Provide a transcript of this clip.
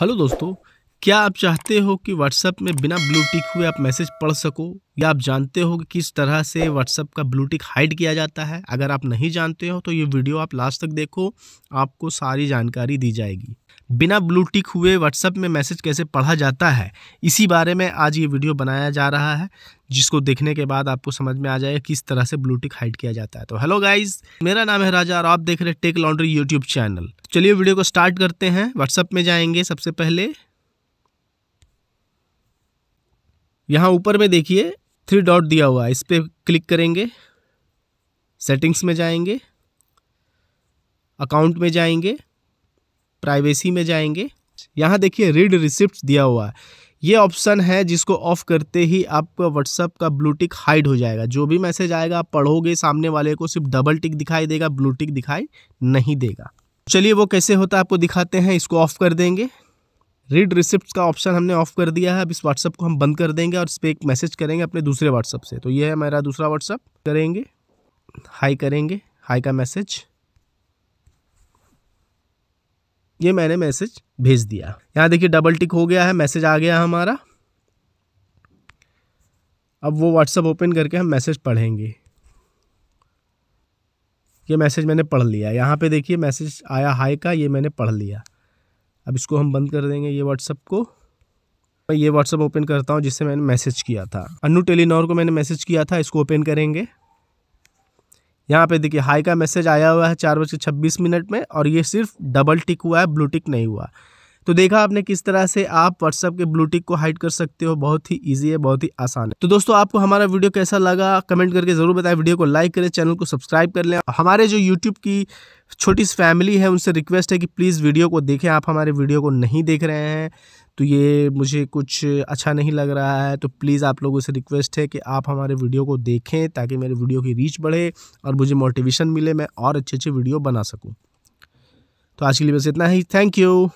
Hello दोस्तों क्या आप चाहते हो कि व्हाट्सएप में बिना ब्लू टिक हुए आप मैसेज पढ़ सको? या आप जानते हो कि किस तरह से व्हाट्सएप का ब्लू टिक हाइड किया जाता है? अगर आप नहीं जानते हो तो ये वीडियो आप लास्ट तक देखो। आपको सारी जानकारी दी जाएगी। बिना ब्लू टिक हुए व्हाट्सएप में मैसेज कैसे पढ़ा जाता है? इसी बारे में आज ये वीडियो बनाया जा रहा है, जिसको देखने के बाद आपको समझ में आ जाएगा किस तरह से ब्लू टिक हाइड किया जाता है। तो हेलो गाइज़ मेरा नाम है राजा और आप देख रहे हैं टेक लॉन्ड्री यूट्यूब चैनल चलिए वीडियो को स्टार्ट करते हैं। व्हाट्सएप में जाएँगे सबसे पहले। यहाँ ऊपर में देखिए थ्री डॉट दिया हुआ है। इस पर क्लिक करेंगे सेटिंग्स में जाएँगे अकाउंट में जाएँगे प्राइवेसी में जाएँगे। यहाँ देखिए रीड रिसिप्ट दिया हुआ है। ये ऑप्शन है जिसको ऑफ़ करते ही आपका व्हाट्सअप का ब्लू टिक हाइड हो जाएगा। जो भी मैसेज आएगा, आप पढ़ोगे, सामने वाले को सिर्फ़ डबल टिक दिखाई देगा ब्लू टिक दिखाई नहीं देगा। चलिए, वो कैसे होता है आपको दिखाते हैं, इसको ऑफ़ कर देंगे। रीड रिसिप्ट का ऑप्शन हमने ऑफ़ कर दिया है। अब इस व्हाट्सअप को हम बंद कर देंगे और इस पर एक मैसेज करेंगे अपने दूसरे व्हाट्सअप से। तो ये है मेरा दूसरा व्हाट्सअप करेंगे। हाई करेंगे। हाई का मैसेज ये मैंने मैसेज भेज दिया। यहाँ देखिए डबल टिक हो गया है। मैसेज आ गया हमारा। अब वो व्हाट्सअप ओपन करके हम मैसेज पढ़ेंगे। ये मैसेज मैंने पढ़ लिया। यहाँ पे देखिए मैसेज आया हाई का। ये मैंने पढ़ लिया। अब इसको हम बंद कर देंगे ये व्हाट्सअप को। मैं ये व्हाट्सअप ओपन करता हूँ, जिससे मैंने मैसेज किया था। अन्नू टेलीनॉर को मैंने मैसेज किया था, इसको ओपन करेंगे। यहाँ पे देखिए हाई का मैसेज आया हुआ है चार बज के छब्बीस मिनट में, और ये सिर्फ़ डबल टिक हुआ है ब्लू टिक नहीं हुआ। तो देखा आपने किस तरह से आप व्हाट्सअप के ब्लू टिक को हाइड कर सकते हो, बहुत ही इजी है, बहुत ही आसान है। तो दोस्तों, आपको हमारा वीडियो कैसा लगा कमेंट करके ज़रूर बताएँ। वीडियो को लाइक करें चैनल को सब्सक्राइब कर लें। हमारे जो यूट्यूब की छोटी सी फैमिली है, उनसे रिक्वेस्ट है कि प्लीज़ वीडियो को देखें, आप हमारे वीडियो को नहीं देख रहे हैं तो ये मुझे कुछ अच्छा नहीं लग रहा है तो प्लीज़ आप लोगों से रिक्वेस्ट है कि आप हमारे वीडियो को देखें ताकि मेरे वीडियो की रीच बढ़े और मुझे मोटिवेशन मिले, मैं और अच्छे अच्छे वीडियो बना सकूँ। तो आज के लिए बस इतना ही थैंक यू